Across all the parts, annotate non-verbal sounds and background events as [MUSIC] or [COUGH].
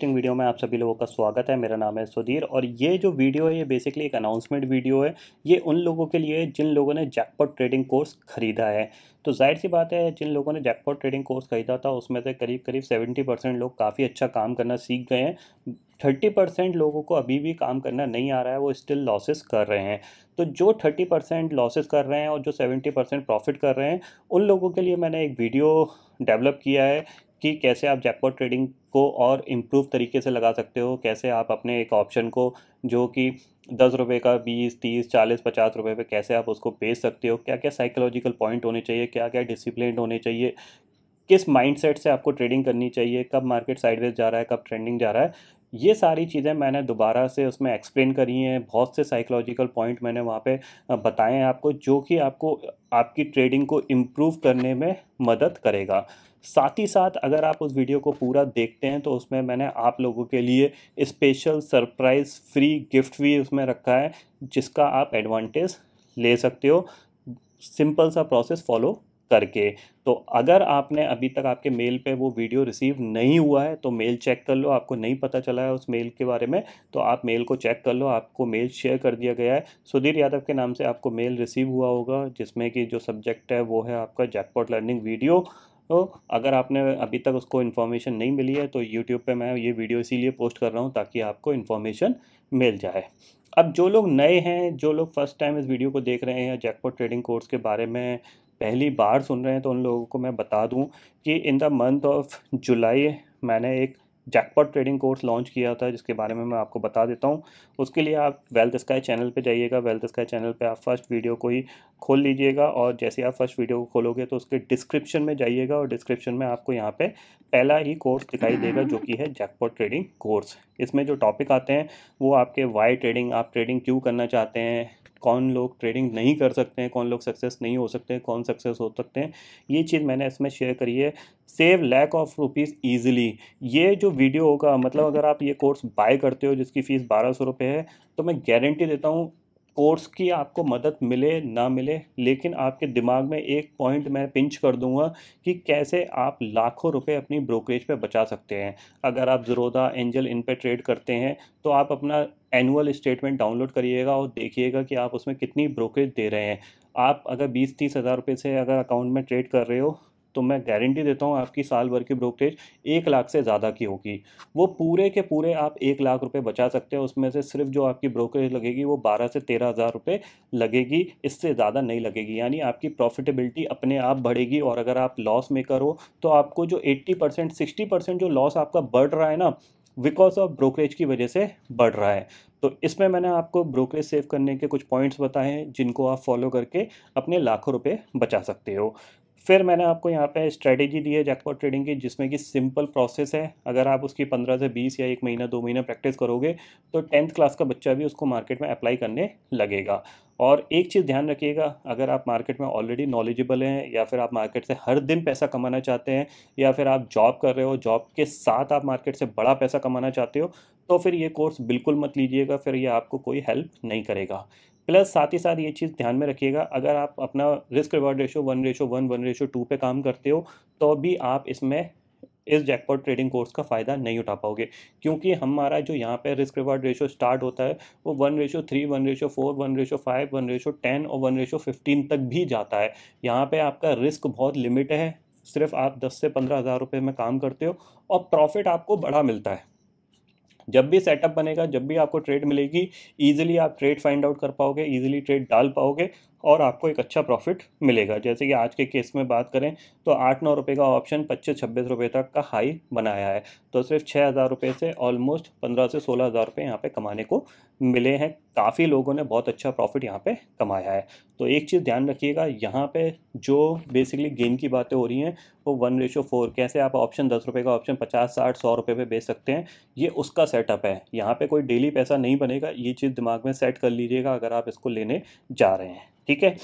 Interesting video में आप सभी लोगों का स्वागत है। मेरा नाम है सुधीर और ये जो वीडियो है, ये बेसिकली एक अनाउंसमेंट वीडियो है। ये उन लोगों के लिए जिन लोगों ने जैकपॉट ट्रेडिंग कोर्स ख़रीदा है। तो ज़ाहिर सी बात है, जिन लोगों ने जैकपॉट ट्रेडिंग कोर्स ख़रीदा था, उसमें से करीब करीब सेवेंटी परसेंट लोग काफ़ी अच्छा काम करना सीख गए हैं। थर्टी परसेंट लोगों को अभी भी काम करना नहीं आ रहा है, वो स्टिल लॉसेस कर रहे हैं। तो जो थर्टी परसेंट लॉसेस कर रहे हैं और जो सेवेंटी परसेंट प्रॉफिट कर रहे हैं, उन लोगों के लिए मैंने एक वीडियो डेवलप किया है। कि कैसे आप जैकपॉट ट्रेडिंग को और इम्प्रूव तरीके से लगा सकते हो, कैसे आप अपने एक ऑप्शन को, जो कि दस रुपये का, बीस, तीस, चालीस, पचास रुपये पे कैसे आप उसको बेच सकते हो क्या क्या साइकोलॉजिकल पॉइंट होने चाहिए क्या क्या डिसिप्लिन होने चाहिए, किस माइंडसेट से आपको ट्रेडिंग करनी चाहिए, कब मार्केट साइडवेज जा रहा है, कब ट्रेंडिंग जा रहा है, ये सारी चीज़ें मैंने दोबारा से उसमें एक्सप्लेन करी हैं, बहुत से साइकोलॉजिकल पॉइंट मैंने वहाँ पे बताए हैं आपको, जो कि आपको, आपकी ट्रेडिंग को इम्प्रूव करने में मदद करेगा। साथ ही साथ अगर आप उस वीडियो को पूरा देखते हैं तो उसमें मैंने आप लोगों के लिए स्पेशल सरप्राइज़ फ्री गिफ्ट भी उसमें रखा है, जिसका आप एडवांटेज ले सकते हो। सिंपल सा प्रोसेस फॉलो करके। तो अगर आपने अभी तक आपके मेल पे वो वीडियो रिसीव नहीं हुआ है तो मेल चेक कर लो। आपको नहीं पता चला है उस मेल के बारे में तो आप मेल को चेक कर लो। आपको मेल शेयर कर दिया गया है। सुधीर यादव के नाम से आपको मेल रिसीव हुआ होगा, जिसमें कि जो सब्जेक्ट है, वो है आपका जैकपॉट लर्निंग वीडियो तो अगर आपने अभी तक उसको इन्फॉर्मेशन नहीं मिली है तो यूट्यूब पे मैं ये वीडियो इसीलिए पोस्ट कर रहा हूँ ताकि आपको इन्फॉर्मेशन मिल जाए। अब जो लोग नए हैं, जो लोग फ़र्स्ट टाइम इस वीडियो को देख रहे हैं जैकपॉट ट्रेडिंग कोर्स के बारे में पहली बार सुन रहे हैं तो उन लोगों को मैं बता दूँ कि in the month of July मैंने एक जैकपॉट ट्रेडिंग कोर्स लॉन्च किया था, जिसके बारे में मैं आपको बता देता हूँ। उसके लिए आप वेल्थ स्काई चैनल पे जाइएगा। वेल्थ स्काई चैनल पे आप फ़र्स्ट वीडियो को ही खोल लीजिएगा और जैसे आप फ़र्स्ट वीडियो को खोलोगे तो उसके डिस्क्रिप्शन में जाइएगा और डिस्क्रिप्शन में आपको यहाँ पे पहला ही कोर्स दिखाई देगा, जो कि है जैकपॉट ट्रेडिंग कोर्स इसमें जो टॉपिक आते हैं, वो आपके वाई ट्रेडिंग आप ट्रेडिंग क्यों करना चाहते हैं कौन लोग ट्रेडिंग नहीं कर सकते हैं कौन लोग सक्सेस नहीं हो सकते हैं कौन सक्सेस हो सकते हैं ये चीज़ मैंने इसमें शेयर करी है save lakh of rupees easily ये जो वीडियो होगा मतलब [LAUGHS] अगर आप ये कोर्स बाय करते हो जिसकी फ़ीस बारह सौ रुपये है तो मैं गारंटी देता हूँ कोर्स की आपको मदद मिले, ना मिले, लेकिन आपके दिमाग में एक पॉइंट मैं पिंच कर दूँगा कि कैसे आप लाखों रुपए अपनी ब्रोकरेज पे बचा सकते हैं। अगर आप ज़रोदा एंजल इन पे ट्रेड करते हैं तो आप अपना एनुअल स्टेटमेंट डाउनलोड करिएगा और देखिएगा कि आप उसमें कितनी ब्रोकरेज दे रहे हैं। आप अगर बीस तीस हज़ार रुपये से अगर अकाउंट में ट्रेड कर रहे हो तो मैं गारंटी देता हूँ आपकी साल भर की ब्रोकरेज एक लाख से ज़्यादा की होगी। वो पूरे के पूरे आप एक लाख रुपए बचा सकते हैं, उसमें से सिर्फ़ जो आपकी ब्रोकरेज लगेगी वो बारह से तेरह हज़ार रुपये लगेगी, इससे ज़्यादा नहीं लगेगी। यानी आपकी प्रॉफिटेबिलिटी अपने आप बढ़ेगी और अगर आप लॉस मेकर हो तो आपको जो एट्टी परसेंट सिक्सटी परसेंट जो लॉस आपका बढ़ रहा है ना बिकॉज़ ऑफ़ ब्रोकरेज की वजह से बढ़ रहा है। तो इसमें मैंने आपको ब्रोकरेज सेव करने के कुछ पॉइंट्स बताए हैं, जिनको आप फॉलो करके अपने लाखों रुपए बचा सकते हो। फिर मैंने आपको यहाँ पे स्ट्रेटेजी दी है जैकपॉट ट्रेडिंग की, जिसमें कि सिंपल प्रोसेस है। अगर आप उसकी पंद्रह से बीस या एक महीना, दो महीना प्रैक्टिस करोगे तो टेंथ क्लास का बच्चा भी उसको मार्केट में अप्लाई करने लगेगा। और एक चीज़ ध्यान रखिएगा, अगर आप मार्केट में ऑलरेडी नॉलेजेबल हैं, या फिर आप मार्केट से हर दिन पैसा कमाना चाहते हैं, या फिर आप जॉब कर रहे हो जॉब के साथ आप मार्केट से बड़ा पैसा कमाना चाहते हो तो फिर ये कोर्स बिल्कुल मत लीजिएगा, फिर ये आपको कोई हेल्प नहीं करेगा। प्लस साथ ही साथ ये चीज़ ध्यान में रखिएगा, अगर आप अपना risk reward ratio one ratio one one ratio two पे काम करते हो तो भी आप इसमें इस जैकपॉट ट्रेडिंग कोर्स का फ़ायदा नहीं उठा पाओगे। क्योंकि हमारा जो यहाँ पे रिस्क रिवॉर्ड रेशो स्टार्ट होता है, वो one ratio three, one ratio four, one ratio five, one ratio ten और वन रेशो फिफ्टीन तक भी जाता है। यहाँ पे आपका रिस्क बहुत लिमिट है, सिर्फ़ आप दस से पंद्रह हज़ार रुपये में काम करते हो और प्रॉफिट आपको बड़ा मिलता है। जब भी सेटअप बनेगा, जब भी आपको ट्रेड मिलेगी ईजिली आप ट्रेड फाइंड आउट कर पाओगे ईजिली ट्रेड डाल पाओगे और आपको एक अच्छा प्रॉफिट मिलेगा। जैसे कि आज के केस में बात करें तो आठ नौ रुपये का ऑप्शन पच्चीस छब्बीस रुपये तक का हाई बनाया है। तो सिर्फ़ छः हज़ार रुपये से ऑलमोस्ट पंद्रह से सोलह हज़ार रुपये यहाँ पर कमाने को मिले हैं। काफ़ी लोगों ने बहुत अच्छा प्रॉफिट यहाँ पर कमाया है। तो एक चीज़ ध्यान रखिएगा, यहाँ पर जो बेसिकली गेन की बातें हो रही हैं, वो वन रेशो फोर कैसे आप ऑप्शन दस रुपये का ऑप्शन पचास, साठ, सौ रुपये पे बेच सकते हैं, ये उसका सेटअप है। यहाँ पे कोई डेली पैसा नहीं बनेगा, ये चीज़ दिमाग में सेट कर लीजिएगा अगर आप इसको लेने जा रहे हैं। ठीक है?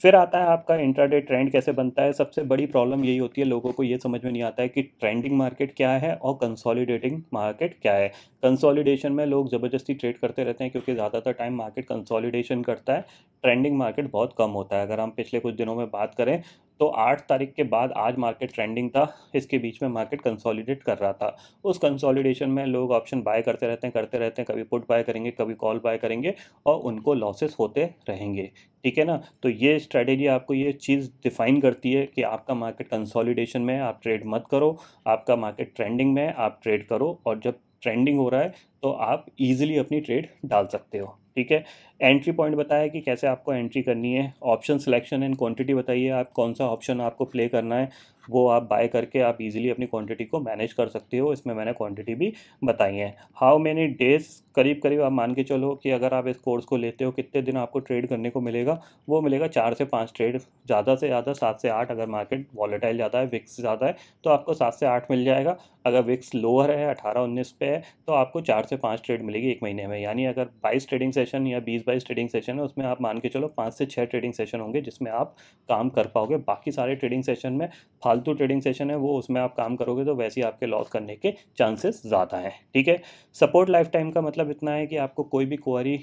फिर आता है आपका इंट्राडे ट्रेंड कैसे बनता है? सबसे बड़ी प्रॉब्लम यही होती है, लोगों को ये समझ में नहीं आता है कि ट्रेंडिंग मार्केट क्या है और कंसोलिडेटिंग मार्केट क्या है। कंसोलिडेशन में लोग ज़बरदस्ती ट्रेड करते रहते हैं क्योंकि ज़्यादातर टाइम मार्केट कंसोलिडेशन करता है। ट्रेंडिंग मार्केट बहुत कम होता है। अगर हम पिछले कुछ दिनों में बात करें तो आठ तारीख के बाद आज मार्केट ट्रेंडिंग था, इसके बीच में मार्केट कंसोलिडेट कर रहा था। उस कंसोलिडेशन में लोग ऑप्शन बाय करते रहते हैं, करते रहते हैं, कभी पुट बाय करेंगे, कभी कॉल बाय करेंगे और उनको लॉसेस होते रहेंगे। ठीक है ना? तो ये स्ट्रैटेजी आपको ये चीज़ डिफाइन करती है कि आपका मार्केट कंसोलिडेशन में आप ट्रेड मत करो, आपका मार्केट ट्रेंडिंग में आप ट्रेड करो और जब ट्रेंडिंग हो रहा है तो आप इजीली अपनी ट्रेड डाल सकते हो। ठीक है? एंट्री पॉइंट बताया कि कैसे आपको एंट्री करनी है? ऑप्शन सिलेक्शन एंड क्वांटिटी बताइए आप, कौन सा ऑप्शन आपको प्ले करना है? वो आप बाय करके आप इजीली अपनी क्वांटिटी को मैनेज कर सकते हो, इसमें मैंने क्वांटिटी भी बताई है। हाउ मेनी डेज़ करीब करीब आप मान के चलो कि अगर आप इस कोर्स को लेते हो, कितने दिन आपको ट्रेड करने को मिलेगा, वो मिलेगा चार से पाँच ट्रेड ज़्यादा से ज़्यादा सात से आठ, अगर मार्केट वॉलेटाइल ज़्यादा है विक्स ज़्यादा है तो आपको सात से आठ मिल जाएगा। अगर विक्स लोअर है, अठारह उन्नीस पे है तो आपको चार से पाँच ट्रेड मिलेगी एक महीने में। यानी अगर बाईस ट्रेडिंग सेशन या बीस बाईस ट्रेडिंग सेशन है, उसमें आप मान के चलो पाँच से छः ट्रेडिंग सेशन होंगे, जिसमें आप काम कर पाओगे। बाकी सारे ट्रेडिंग सेशन में फालतू ट्रेडिंग सेशन है, वो उसमें आप काम करोगे तो वैसे ही आपके लॉस करने के चांसेस ज़्यादा हैं, ठीक है? सपोर्ट लाइफ टाइम का मतलब इतना है कि आपको कोई भी query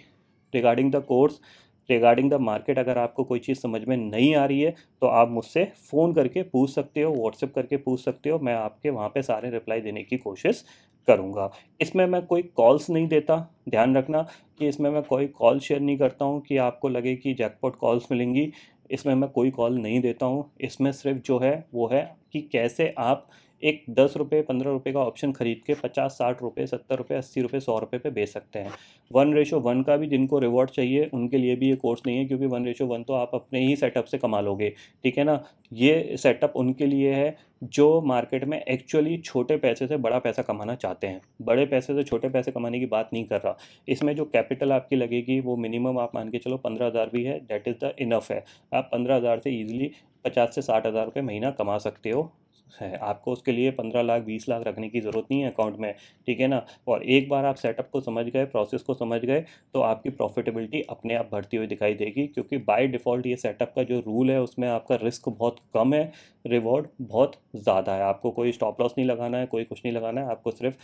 regarding the course regarding the market अगर आपको कोई चीज़ समझ में नहीं आ रही है तो आप मुझसे फ़ोन करके पूछ सकते हो व्हाट्सएप करके पूछ सकते हो, मैं आपके वहाँ पे सारे रिप्लाई देने की कोशिश करूँगा। इसमें मैं कोई कॉल्स नहीं देता, ध्यान रखना कि इसमें मैं कोई कॉल शेयर नहीं करता हूँ कि आपको लगे कि जैकपॉट कॉल्स मिलेंगी इसमें मैं कोई कॉल नहीं देता हूँ। इसमें सिर्फ़ जो है, वो है कि कैसे आप एक दस रुपये पंद्रह रुपये का ऑप्शन खरीद के पचास, साठ रुपये सत्तर रुपये अस्सी रुपये सौ रुपये पे बेच सकते हैं। वन रेशो वन का भी जिनको रिवॉर्ड चाहिए, उनके लिए भी ये कोर्स नहीं है, क्योंकि वन रेशो वन तो आप अपने ही सेटअप से कमा लोगे। ठीक है ना? ये सेटअप उनके लिए है, जो मार्केट में एक्चुअली छोटे पैसे से बड़ा पैसा कमाना चाहते हैं। बड़े पैसे से छोटे पैसे कमाने की बात नहीं कर रहा। इसमें जो कैपिटल आपकी लगेगी, वो मिनिमम आप मान के चलो पंद्रह हज़ार भी है डेट इज़ द इनफ है। आप पंद्रह हज़ार से ईजिली पचास से साठ हज़ार रुपये महीना कमा सकते हो। है। आपको उसके लिए पंद्रह लाख, बीस लाख रखने की ज़रूरत नहीं है अकाउंट में, ठीक है ना? और एक बार आप सेटअप को समझ गए, प्रोसेस को समझ गए तो आपकी प्रॉफिटेबिलिटी अपने आप बढ़ती हुई दिखाई देगी, क्योंकि बाय डिफ़ॉल्ट ये सेटअप का जो रूल है, उसमें आपका रिस्क बहुत कम है, रिवॉर्ड बहुत ज़्यादा है। आपको कोई स्टॉप लॉस नहीं लगाना है, कोई कुछ नहीं लगाना है, आपको सिर्फ़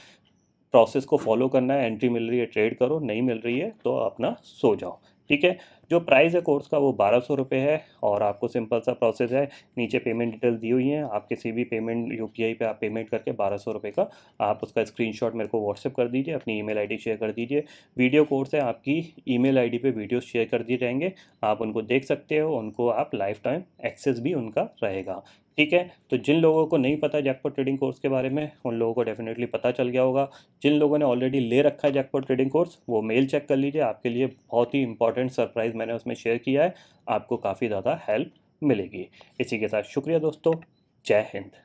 प्रोसेस को फॉलो करना है, एंट्री मिल रही है, ट्रेड करो, नहीं मिल रही है तो अपना सो जाओ। ठीक है? जो प्राइस है कोर्स का वो बारह सौ रुपये है और आपको सिंपल सा प्रोसेस है। नीचे पेमेंट डिटेल दी हुई हैं। आप किसी भी पेमेंट यू पी पे आप पेमेंट करके बारह सौ रुपये का आप उसका स्क्रीनशॉट मेरे को व्हाट्सअप कर दीजिए, अपनी ईमेल आईडी शेयर कर दीजिए। वीडियो कोर्स है आपकी ईमेल आईडी पे वीडियो शेयर कर दिए जाएँगे। आप उनको देख सकते हो, उनको आप लाइफ टाइम एक्सेस भी उनका रहेगा। ठीक है? तो जिन लोगों को नहीं पता जैकपॉट ट्रेडिंग कोर्स के बारे में, उन लोगों को डेफिनेटली पता चल गया होगा। जिन लोगों ने ऑलरेडी ले रखा है जैकपॉट ट्रेडिंग कोर्स वो मेल चेक कर लीजिए। आपके लिए बहुत ही इंपॉर्टेंट सरप्राइज़ मैंने उसमें शेयर किया है। आपको काफ़ी ज़्यादा हेल्प मिलेगी। इसी के साथ शुक्रिया दोस्तों। जय हिंद।